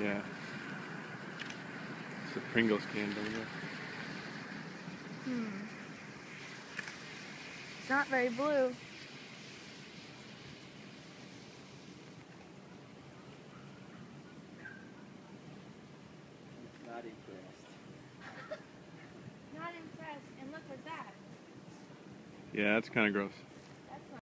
Yeah. It's a Pringles can don't you? Hmm. It's not very blue. Not impressed. not impressed. And look at that. Yeah, that's kind of gross.